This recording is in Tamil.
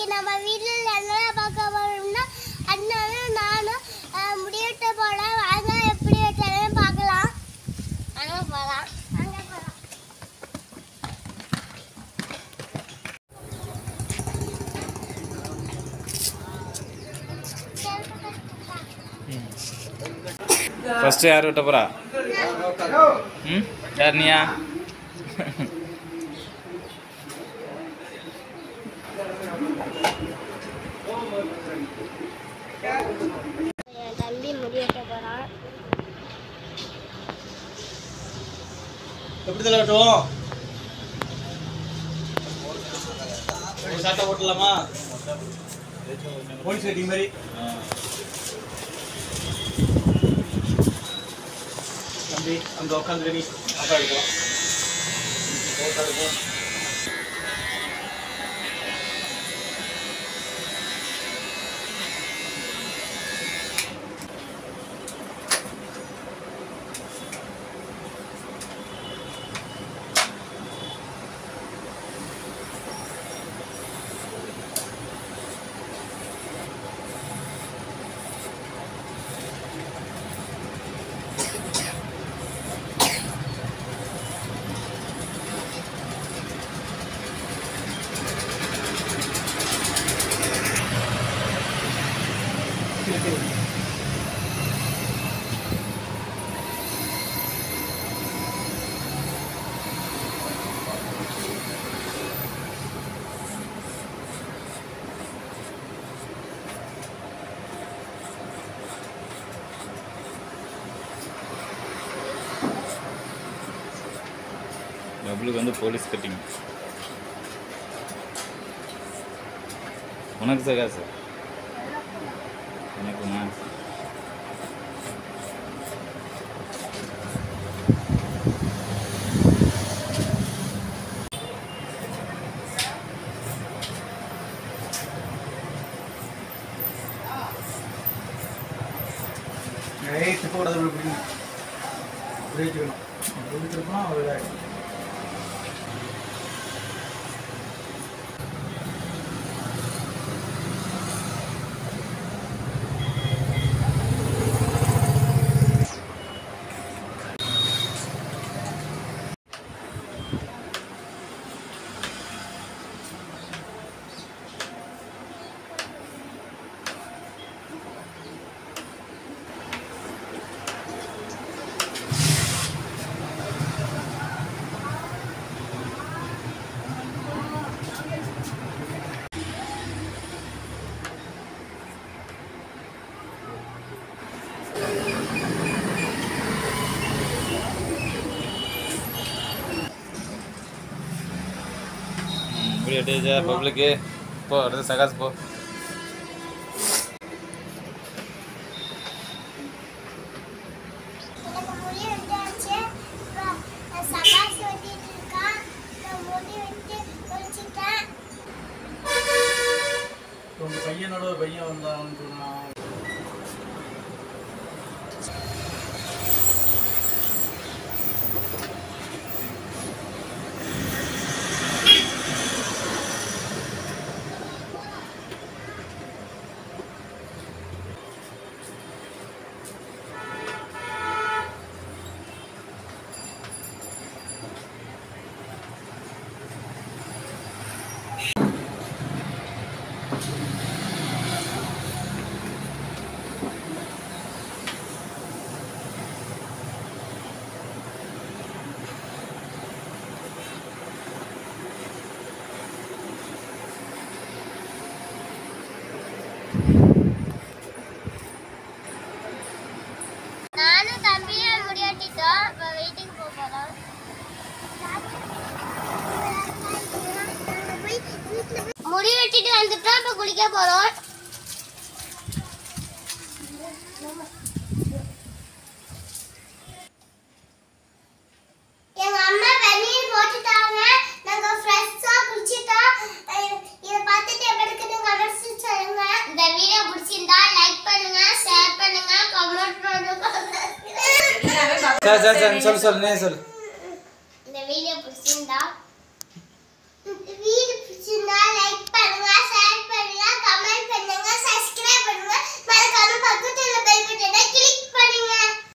இன்னைக்கு நம்ம வீட்டில் என்ன பார்க்க போறோம்னா அண்ணனும் நானும் முடிவெட்ட போல வாங்க எப்படி வெட்டணும்னு பார்க்கலாம். அங்க போகலாம் அங்க போகலாம் ஃபர்ஸ்ட் யார் விட்ட போறா? ம் யார் நீயா? எப்படி தலை வெட்டுவோம் ஒரு சாட்டை போட்டலாமா போலீஸ் வெட்டிங் மாதிரி. தம்பி அங்க உட்காந்து ரெடி அப்பா டபுளுக்கு வந்து போலீஸ் கட்டிங் உனக்கு சார் சார் எனக்குமா ஏய் டிப்பு கூட பிடிக்கும் பிடிக்கணும். பிடிச்சிருக்கோம் ஒரு இதாகிடும் ம், இப்படி எட்டேஜா பப்ளிக்கு போ அடுத்து சகாஸ் போ எனக்கு முடி வெட்டாச்சு அப்புறம் சகாசி வெட்டிட்டு பப்ளிக்கு போ அடுத்து வெட்டி போ உங்க பையனோட பையன் வந்தான்னு சொன்னான். முடி இப்போ குளிக்க போகிறோம் எங்க அம்மா வெந்நீர் போட்டுட்டாங்க. நாங்க ஃப்ரெஷ்ஷா குளிச்சிட்டோம் இதை பார்த்துட்டு எப்படி இருக்குன்னு கமெண்ட்ஸ் சொல்லுங்க. இந்த வீடியோ பிடிச்சிருந்தா லைக் பண்ணுங்க ஷேர் பண்ணுங்க கமெண்ட் பண்ணுங்க சார் சார் சார் சொல்லு சொல்லு சொல்லு.